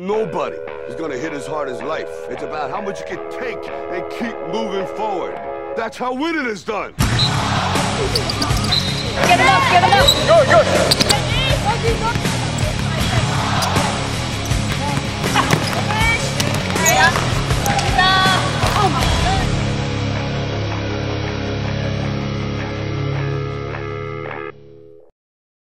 Nobody is gonna hit as hard as life. It's about how much you can take and keep moving forward. That's how winning is done. Get him up, get him up. Good, good.